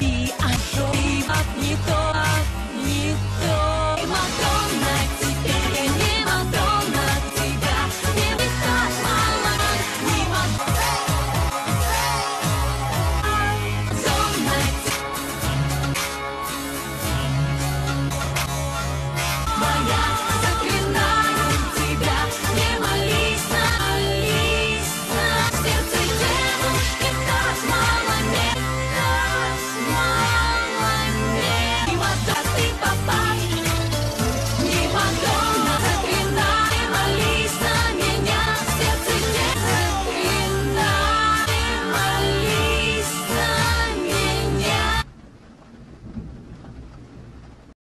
be adore.